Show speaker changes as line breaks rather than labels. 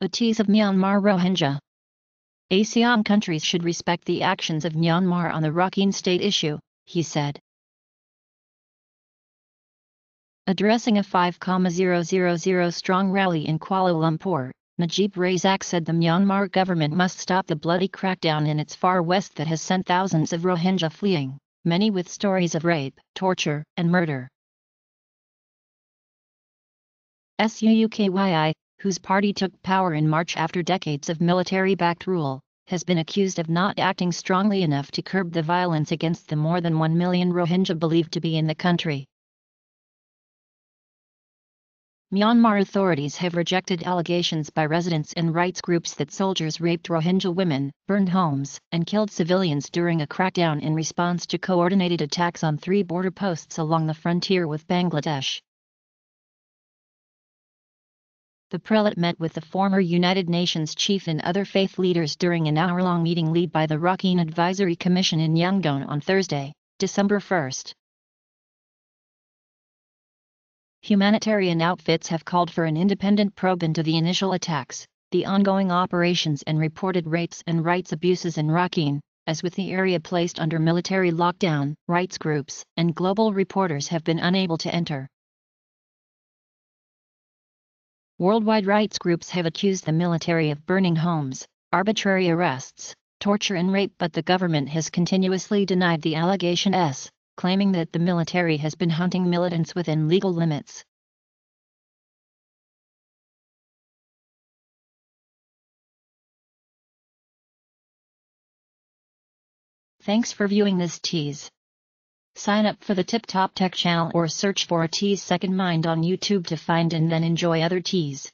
a tease of Myanmar Rohingya. ASEAN countries should respect the actions of Myanmar on the Rakhine state issue, he said. Addressing a 5,000 strong rally in Kuala Lumpur, Najib Razak said the Myanmar government must stop the bloody crackdown in its far west that has sent thousands of Rohingya fleeing, many with stories of rape, torture, and murder. Suu Kyi, whose party took power in March after decades of military-backed rule, has been accused of not acting strongly enough to curb the violence against the more than 1 million Rohingya believed to be in the country. Myanmar authorities have rejected allegations by residents and rights groups that soldiers raped Rohingya women, burned homes, and killed civilians during a crackdown in response to coordinated attacks on three border posts along the frontier with Bangladesh. The prelate met with the former United Nations chief and other faith leaders during an hour-long meeting led by the Rakhine Advisory Commission in Yangon on Thursday, December 1. Humanitarian outfits have called for an independent probe into the initial attacks, the ongoing operations and reported rapes and rights abuses in Rakhine, as with the area placed under military lockdown, rights groups and global reporters have been unable to enter. Worldwide rights groups have accused the military of burning homes, arbitrary arrests, torture and rape but the government has continuously denied the allegations claiming that the military has been hunting militants within legal limits. Thanks for viewing this tease. Sign up for the Tip Top Tech channel or search for a Tease Second Mind on YouTube to find and then enjoy other teas.